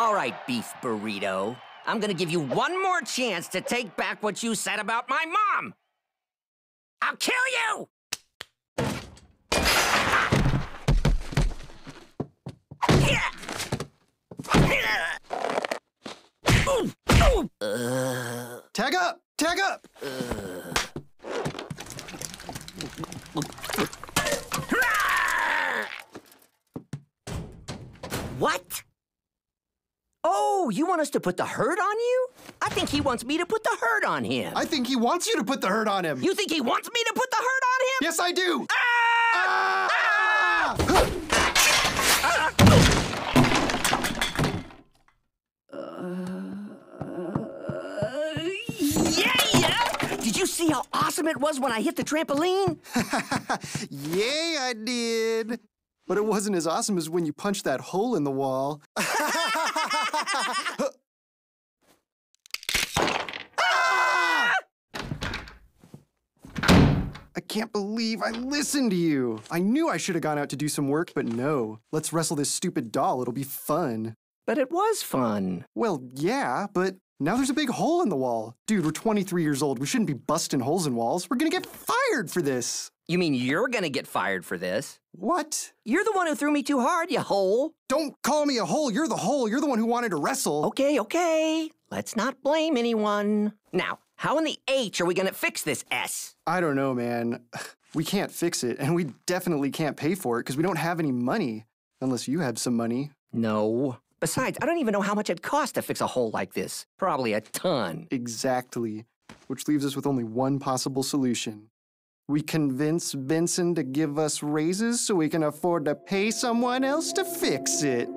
All right, beef burrito. I'm gonna give you one more chance to take back what you said about my mom. I'll kill you! Tag up! Tag up! What? Oh, you want us to put the hurt on you? I think he wants me to put the hurt on him. I think he wants you to put the hurt on him. You think he wants me to put the hurt on him? Yes, I do! Ah! Ah! Uh, yeah, yeah! Did you see how awesome it was when I hit the trampoline? Yay, I did! But it wasn't as awesome as when you punched that hole in the wall. I can't believe I listened to you. I knew I should have gone out to do some work, but no. Let's wrestle this stupid doll. It'll be fun. But it was fun. Well, yeah, but now there's a big hole in the wall. Dude, we're 23 years old. We shouldn't be busting holes in walls. We're gonna get fired for this. You mean you're gonna get fired for this? What? You're the one who threw me too hard, you hole. Don't call me a hole. You're the hole. You're the one who wanted to wrestle. Okay, okay. Let's not blame anyone. Now, how in the H are we gonna fix this S? I don't know, man. We can't fix it, and we definitely can't pay for it because we don't have any money. Unless you have some money. No. Besides, I don't even know how much it costs to fix a hole like this. Probably a ton. Exactly. Which leaves us with only one possible solution. We convince Benson to give us raises so we can afford to pay someone else to fix it.